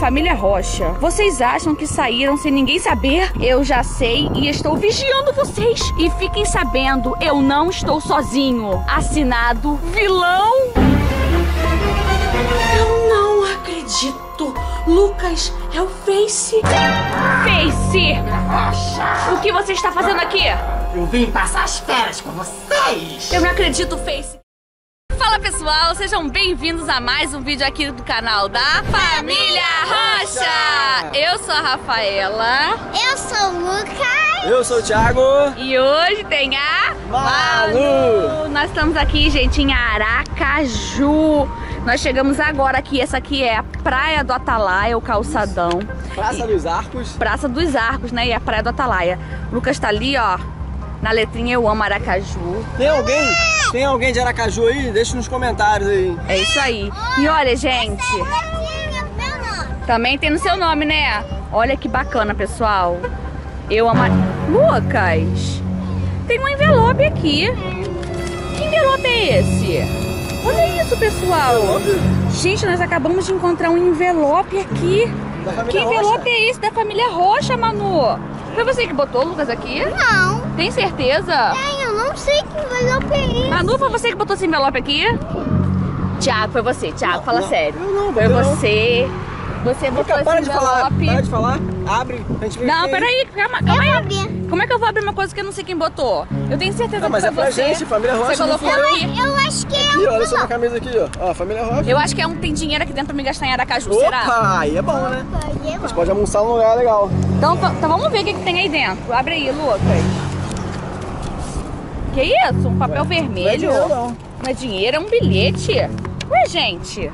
Família Rocha, vocês acham que saíram sem ninguém saber? Eu já sei e estou vigiando vocês. E fiquem sabendo, eu não estou sozinho. Assinado vilão. Eu não acredito. Lucas, é o Face. Face! O que você está fazendo aqui? Eu vim passar as férias com vocês. Eu não acredito, Face. Fala pessoal, sejam bem-vindos a mais um vídeo aqui do canal da Família Rocha. Eu sou a Rafaela Eu sou o Lucas. Eu sou o Thiago. e hoje tem a Malu. Nós estamos aqui, gente, em Aracaju. Nós chegamos agora aqui, essa aqui é a Praia do Atalaia, o calçadão. Praça dos Arcos. Praça dos Arcos, né? E a Praia do Atalaia. O Lucas tá ali, ó, na letrinha Eu Amo Aracaju. Tem alguém? Tem alguém de Aracaju aí? Deixa nos comentários aí. É isso aí. E olha, gente, Meu nome. também tem no seu nome, né? Olha que bacana, pessoal. Eu amo. Lucas, tem um envelope aqui. Que envelope é esse? Olha isso, pessoal. Gente, nós acabamos de encontrar um envelope aqui. Que envelope Rocha. é esse da família Rocha, Manu? Foi você que botou, Lucas, aqui? Não. Tem certeza? Eu não sei que envelope é esse. Manu, foi você que botou esse envelope aqui? Tiago, foi você. Tiago, fala não. sério. Eu não, Foi eu não. Você. Botou Fica, para de falar. Para de falar. Abre. A gente Não, peraí, calma, calma aí. Como é que eu vou abrir uma coisa que eu não sei quem botou? Eu tenho certeza Não, mas que é foi pra você. gente, família Rocha, Você colocou fui eu. Eu acho que é Aqui, um olha só na camisa aqui, ó. Ó, família Rocha. Eu acho que é um tem dinheiro aqui dentro pra me gastar em Aracaju, será? Opa, aí é bom, né? Pode, A gente pode almoçar num lugar legal. Então, t- então vamos ver o que, que tem aí dentro. Abre aí, Lucas. Que isso? Um papel Não é vermelho? dinheiro, não. Não é dinheiro, é um bilhete. Ué, gente,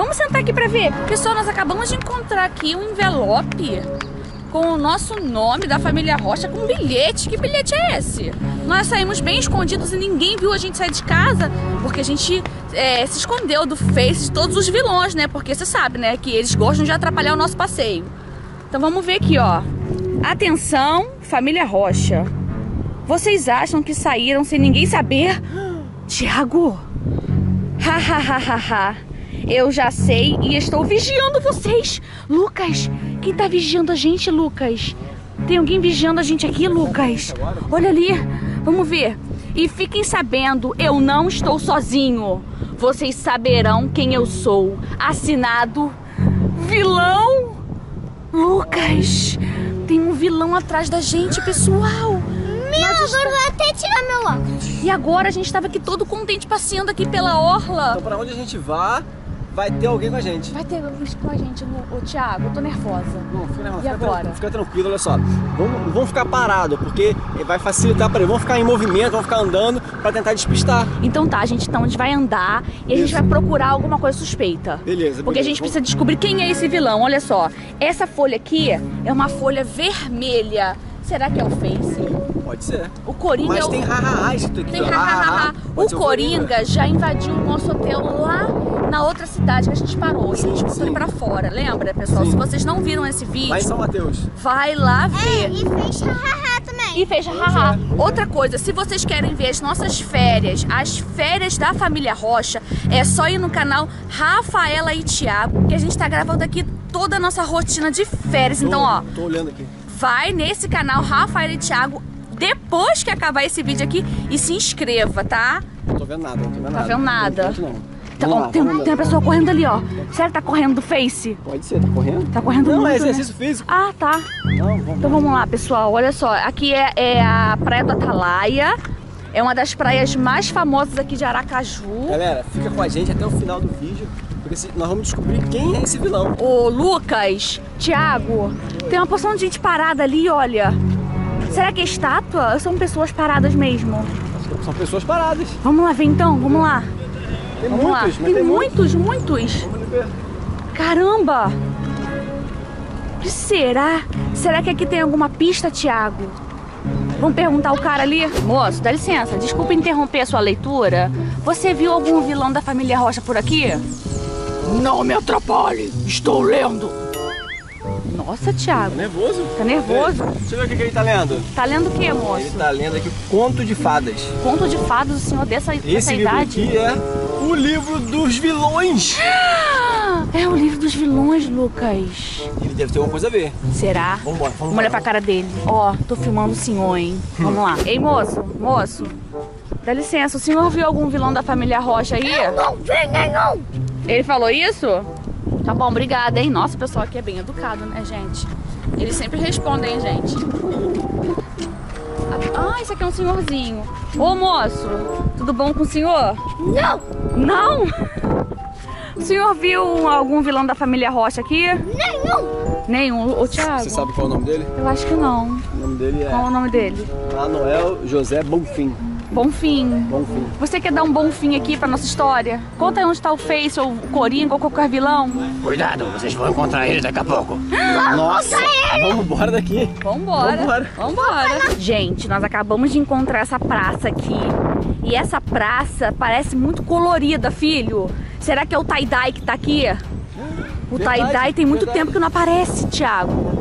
vamos sentar aqui pra ver. Pessoal, nós acabamos de encontrar aqui um envelope com o nosso nome da família Rocha com um bilhete. Que bilhete é esse? Nós saímos bem escondidos e ninguém viu a gente sair de casa porque a gente é, se escondeu do Face de todos os vilões, né? Porque você sabe, né? Que eles gostam de atrapalhar o nosso passeio. Então vamos ver aqui, ó. Atenção, família Rocha. Vocês acham que saíram sem ninguém saber? Tiago! Ha, ha, ha, ha, ha. Eu já sei e estou vigiando vocês. Lucas, quem tá vigiando a gente, Lucas? Tem alguém vigiando a gente aqui, Lucas? Olha ali, vamos ver. E fiquem sabendo, eu não estou sozinho. Vocês saberão quem eu sou. Assinado Vilão Lucas. Tem um vilão atrás da gente, pessoal. Meu, agora eu vou até tirar meu óculos. E agora a gente tava aqui todo contente passeando aqui pela orla. Então, pra onde a gente vá, vai ter alguém com a gente. Vai ter isso com a gente, ô Thiago, eu tô nervosa. Não, fica, nervoso, E fica agora? tranquilo, fica tranquilo, olha só. Vamos, não vamos ficar parado, porque vai facilitar para ele. Vamos ficar em movimento, vamos ficar andando para tentar despistar. Então tá, gente, então a gente vai andar e a gente Isso. vai procurar alguma coisa suspeita. Beleza, Porque a beleza. gente precisa descobrir quem é esse vilão. Olha só, essa folha aqui é uma folha vermelha. Será que é o Face? Pode ser. O Coringa é Mas o... tem hahaha escrito aqui. Tem hahaha. Pode O Coringa já invadiu o nosso hotel lá na outra cidade que a gente parou. E a gente Sim, botou sim. ele pra fora. Lembra, pessoal? Sim. Se vocês não viram esse vídeo, Lá em São Mateus. vai lá ver. É, e fez hahaha também. E fez haha. Outra coisa, se vocês querem ver as nossas férias, as férias da família Rocha, é só ir no canal Rafaela e Thiago, que a gente tá gravando aqui toda a nossa rotina de férias. Então, ó, Tô olhando aqui. vai nesse canal Rafaela e Thiago depois que acabar esse vídeo aqui e se inscreva, tá? Não tô vendo nada, não tô vendo nada. vendo nada? Não, tô vendo, não. Tá, ó, tem, tem uma pessoa correndo ali, ó. Será que tá correndo do Face? Pode ser, tá correndo? Tá correndo Não, muito, é né? exercício físico. Ah, tá. Não, vamos. Então vamos lá, pessoal. Olha só, aqui é, é a Praia do Atalaia. É uma das praias mais famosas aqui de Aracaju. Galera, fica com a gente até o final do vídeo, porque nós vamos descobrir quem é esse vilão. Ô, Lucas, Thiago, tem uma porção de gente parada ali, olha. Será que é estátua ou são pessoas paradas mesmo? São pessoas paradas. Vamos lá ver então, vamos lá. Tem Vamos muitos, lá. Tem, tem muitos, muitos. Ver. Caramba! O que será? Será que aqui tem alguma pista, Thiago? Vamos perguntar ao cara ali? Moço, dá licença, desculpa interromper a sua leitura. Você viu algum vilão da família Rocha por aqui? Não me atrapalhe, estou lendo. Nossa, Thiago, Tá nervoso? tá nervoso? Ei, Deixa eu ver o que que ele tá lendo. Tá lendo o que, Ele moço? tá lendo aqui Conto de Fadas. Conto de fadas do senhor dessa, Esse dessa livro idade? aqui é o livro dos vilões. É o livro dos vilões, Lucas. Ele deve ter alguma coisa a ver. Será? Vambora, vamos Vamos olhar pra cara dele. Ó, tô filmando o senhor, hein? Vamos lá. Ei, moço, moço. Dá licença, o senhor viu algum vilão da família Rocha aí? Não vem, não. Ele falou isso? Tá bom, obrigada, hein? Nossa, o pessoal aqui é bem educado, né, gente? Eles sempre respondem, gente. Ah, esse aqui é um senhorzinho. Ô, moço, tudo bom com o senhor? Não, Não? O senhor viu algum vilão da família Rocha aqui? nenhum. Nenhum. Ô, Thiago, Você sabe qual é o nome dele? eu acho que não. O nome dele Qual é o é nome dele? Manuel José Bonfim. Bom fim. Bonfim. Você quer dar um bom fim aqui pra nossa história? Conta aí onde tá o Face, ou o Coringa, ou qualquer vilão. Cuidado, vocês vão encontrar ele daqui a pouco. Nossa! Vamos embora daqui. Vambora. Vambora. Vambora. Gente, nós acabamos de encontrar essa praça aqui. E essa praça parece muito colorida, filho. Será que é o tie-dye que tá aqui? O tie-dye tem muito verdade. tempo que não aparece, Thiago.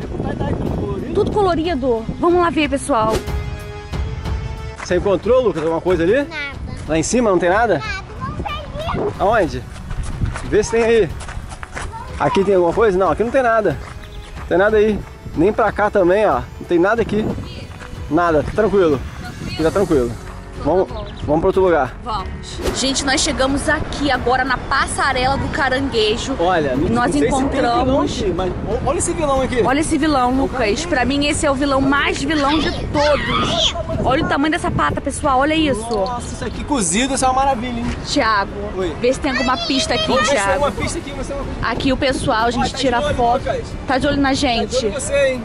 Tudo colorido. Vamos lá ver, pessoal. Você encontrou, Lucas, alguma coisa ali? Nada, Lá em cima não tem nada? nada, não tem. Aonde? Vê se tem aí. Aqui tem alguma coisa? Não, aqui não tem nada. Não tem nada aí. Nem pra cá também, ó. Não tem nada aqui. Nada, tá tranquilo. Aqui tá tranquilo. Vamos, vamos pra outro lugar. Vamos. Gente, nós chegamos aqui agora na passarela do caranguejo. Olha, não, nós não sei se tem encontramos- vilão aqui, mas olha esse vilão aqui. Olha esse vilão, Lucas. Pra mim, esse é o vilão mais vilão de todos. Olha o tamanho dessa pata, pessoal. Olha isso. Nossa, isso aqui cozido, isso é uma maravilha, hein? Thiago, Oi. vê se tem alguma pista aqui, Vamos Thiago. uma pista aqui, você Aqui o pessoal, a gente Olha, tá tira olho, foto. Lucas. Tá de olho na Tá de gente. olho você, hein?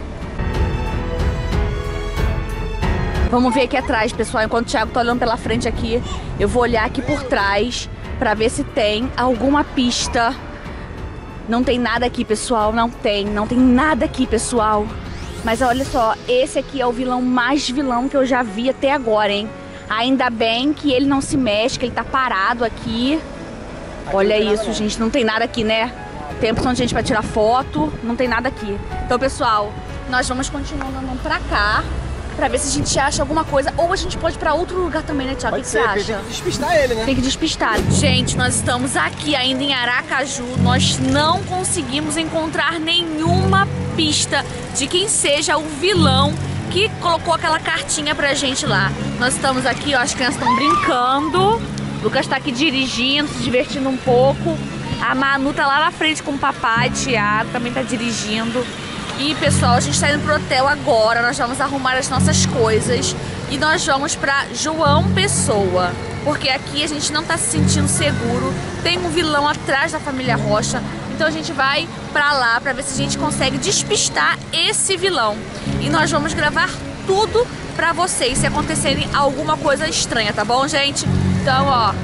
Vamos ver aqui atrás, pessoal. Enquanto o Thiago tá olhando pela frente aqui, eu vou olhar aqui por trás pra ver se tem alguma pista. Não tem nada aqui, pessoal. Não tem. Não tem nada aqui, pessoal. Mas olha só, esse aqui é o vilão mais vilão que eu já vi até agora, hein? Ainda bem que ele não se mexe, que ele tá parado aqui. Olha tem nada, isso, gente. Não tem nada aqui, né? Tem opção de gente pra tirar foto. Não tem nada aqui. Então, pessoal, nós vamos continuar andando pra cá. Pra ver se a gente acha alguma coisa. Ou a gente pode ir pra outro lugar também, né, Tiago? O que ser, você acha? tem que despistar ele, né? Tem que despistar. Gente, nós estamos aqui ainda em Aracaju. Nós não conseguimos encontrar nenhuma pista de quem seja o vilão que colocou aquela cartinha pra gente lá. Nós estamos aqui, ó, as crianças estão brincando. O Lucas tá aqui dirigindo, se divertindo um pouco. A Manu tá lá na frente com o papai, Thiago também tá dirigindo. E pessoal, a gente tá indo pro hotel agora. Nós vamos arrumar as nossas coisas e nós vamos pra João Pessoa. Porque aqui a gente não tá se sentindo seguro. Tem um vilão atrás da família Rocha. Então a gente vai pra lá pra ver se a gente consegue despistar esse vilão. E nós vamos gravar tudo pra vocês se acontecerem alguma coisa estranha, tá bom, gente? Então, ó,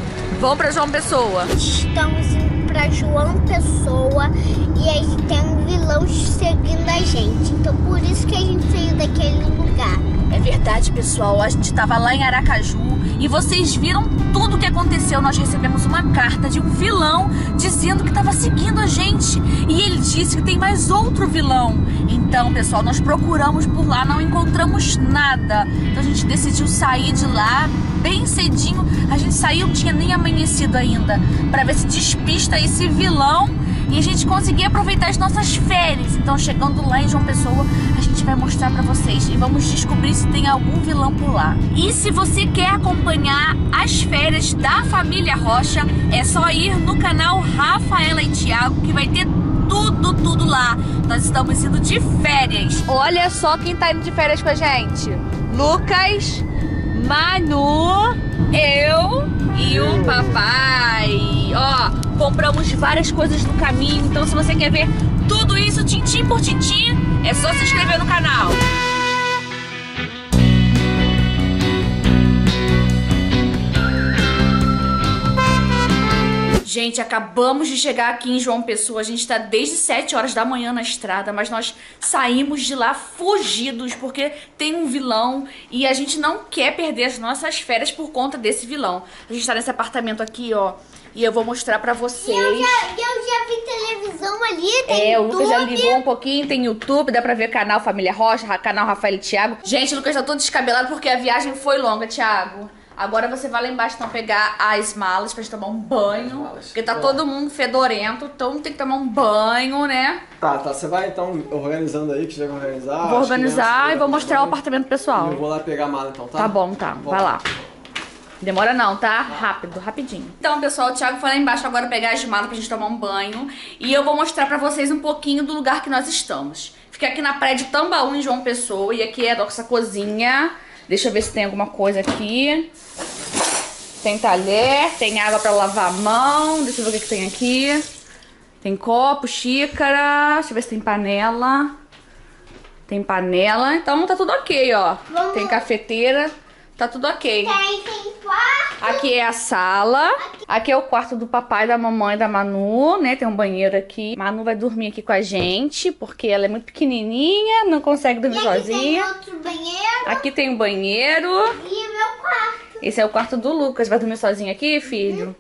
vamos pra João Pessoa. Estamos pra João Pessoa e aí tem um vilão seguindo a gente. Então por isso que a gente saiu daquele lugar. É verdade, pessoal. A gente estava lá em Aracaju e vocês viram tudo o que aconteceu. Nós recebemos uma carta de um vilão dizendo que estava seguindo a gente. E ele disse que tem mais outro vilão. Então, pessoal, nós procuramos por lá, não encontramos nada. Então a gente decidiu sair de lá bem cedinho. A gente saiu, não tinha nem amanhecido ainda, para ver se despista esse vilão e a gente conseguir aproveitar as nossas férias. Então, chegando lá em João Pessoa, a gente vai mostrar pra vocês e vamos descobrir se tem algum vilão por lá. E se você quer acompanhar as férias da família Rocha, é só ir no canal Rafaela e Thiago que vai ter tudo, tudo lá. Nós estamos indo de férias. Olha só quem tá indo de férias com a gente. Lucas, Manu, eu e o papai. Ó, compramos várias coisas no caminho, então se você quer ver tudo isso tintim por tintim, é só se inscrever no canal. Gente, acabamos de chegar aqui em João Pessoa. A gente tá desde 7 horas da manhã na estrada, mas nós saímos de lá fugidos porque tem um vilão e a gente não quer perder as nossas férias por conta desse vilão. A gente tá nesse apartamento aqui, ó, e eu vou mostrar pra vocês. Eu já, eu já vi televisão ali, tem É, o Lucas já ligou um pouquinho, tem YouTube, dá pra ver canal Família Rocha, canal Rafael e Thiago. Gente, o Lucas tá todo descabelado porque a viagem foi longa, Thiago. Agora você vai lá embaixo então pegar as malas pra gente tomar um banho. Porque tá todo mundo fedorento, então tem que tomar um banho, né? Tá, tá. Você vai então organizando aí, que você vai organizar. Vou organizar e vou mostrar o apartamento pessoal. Eu vou lá pegar a mala então, tá? Tá bom, tá. Vai lá. lá. Demora não, tá? Rápido, rapidinho. Então, pessoal, o Thiago foi lá embaixo agora pegar as malas pra gente tomar um banho. E eu vou mostrar pra vocês um pouquinho do lugar que nós estamos. Fica aqui na praia de Tambaú, em João Pessoa. E aqui é a nossa cozinha. Deixa eu ver se tem alguma coisa aqui. Tem talher, tem água pra lavar a mão. Deixa eu ver o que, que tem aqui. Tem copo, xícara. Deixa eu ver se tem panela. Tem panela. Então tá tudo ok, ó. Vamos- Tem cafeteira. Tá tudo ok. Tem, tem quarto. Aqui é a sala. Aqui é o quarto do papai, da mamãe, da Manu, né? Tem um banheiro aqui. Manu vai dormir aqui com a gente, porque ela é muito pequenininha, não consegue E dormir aqui tem sozinha. outro banheiro Aqui tem um banheiro. e o meu quarto. Esse é o quarto do Lucas. Vai dormir sozinho aqui, filho?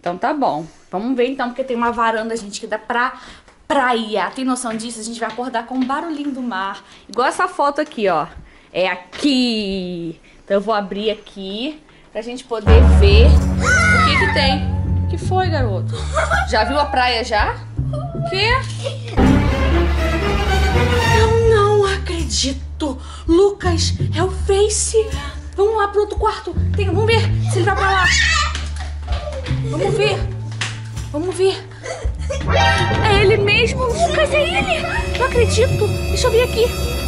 Então tá bom. Vamos ver então, porque tem uma varanda, gente, que dá pra praia. Tem noção disso? A gente vai acordar com um barulhinho do mar. Igual essa foto aqui, ó. É aqui. Então eu vou abrir aqui pra gente poder ver o que que tem. O que foi, garoto? Já viu a praia já? O quê? Eu não acredito. Lucas, é o Face. Vamos lá pro outro quarto. Tem, vamos ver se ele vai pra lá. Vamos ver. Vamos ver. É ele mesmo, Lucas, é ele. Não acredito. Deixa eu ver aqui.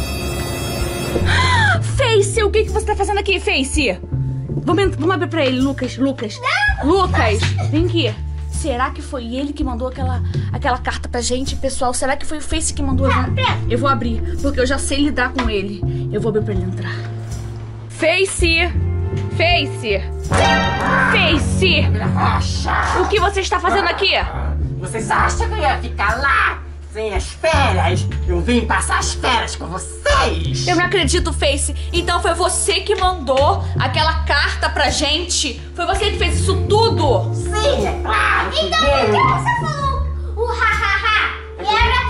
Face, o que, que você tá fazendo aqui, Face? Vamos, vamos abrir pra ele, Lucas, Lucas. Lucas, vem aqui. Será que foi ele que mandou aquela, aquela carta pra gente, pessoal? Será que foi o Face que mandou? Eu vou, eu vou abrir, porque eu já sei lidar com ele. Eu vou abrir pra ele entrar. Face! Face! Face! O que você está fazendo aqui? Vocês acham que eu ia ficar lá sem as férias? Eu vim passar as férias com vocês! Eu não acredito, Face. Então foi você que mandou aquela carta pra gente? Foi você que fez isso tudo? Sim, é claro! que Então por que você falou o ha-ha-ha? E era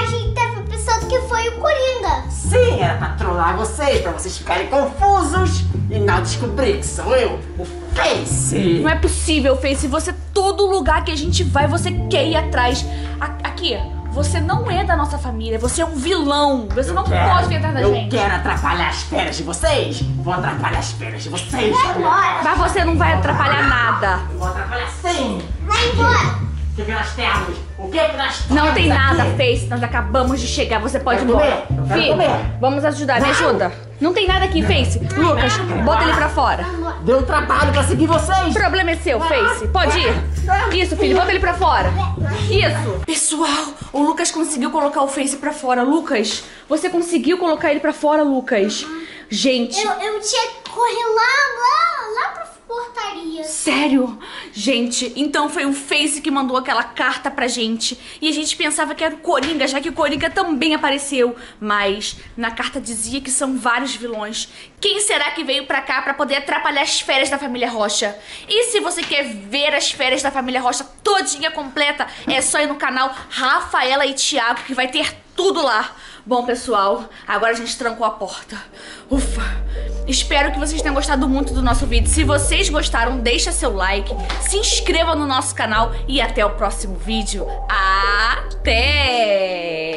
a gente teve pensando que foi o Coringa. Sim, era pra trollar vocês, pra vocês ficarem confusos e não descobrir que sou eu, o Face! Não é possível, Face. Você, todo lugar que a gente vai, você quer ir atrás. A- aqui, você não é da nossa família. Você é um vilão. Você não Quero- pode vir atrás da eu gente. quero atrapalhar as férias de vocês! Vou atrapalhar as férias de vocês! embora. Mas você não vai atrapalhar nada. Vou atrapalhar sim! Vai embora. O que, que nós temos? O que, que nós temos? Não tem nada, aqui? Face. Nós acabamos de chegar. Você pode ir embora. comer, eu quero Filho, comer. vamos ajudar. Me Não. ajuda. Não tem nada aqui, Face. Lucas, bota ele pra fora. Deu um trabalho pra seguir vocês! O problema é seu, Face. Pode ir. Isso, filho. Bota ele pra fora. Isso. Pessoal, o Lucas conseguiu colocar o Face pra fora. Lucas, você conseguiu colocar ele pra fora, Lucas? Gente, Eu, eu tinha que correr lá, lá, Sério? Gente, então foi o Face que mandou aquela carta pra gente. E a gente pensava que era o Coringa, já que o Coringa também apareceu. Mas na carta dizia que são vários vilões. Quem será que veio pra cá pra poder atrapalhar as férias da família Rocha? E se você quer ver as férias da família Rocha todinha completa, é só ir no canal Rafaela e Thiago que vai ter tudo lá. Bom, pessoal, agora a gente trancou a porta. Ufa! Espero que vocês tenham gostado muito do nosso vídeo. Se vocês gostaram, deixa seu like, se inscreva no nosso canal e até o próximo vídeo. Até!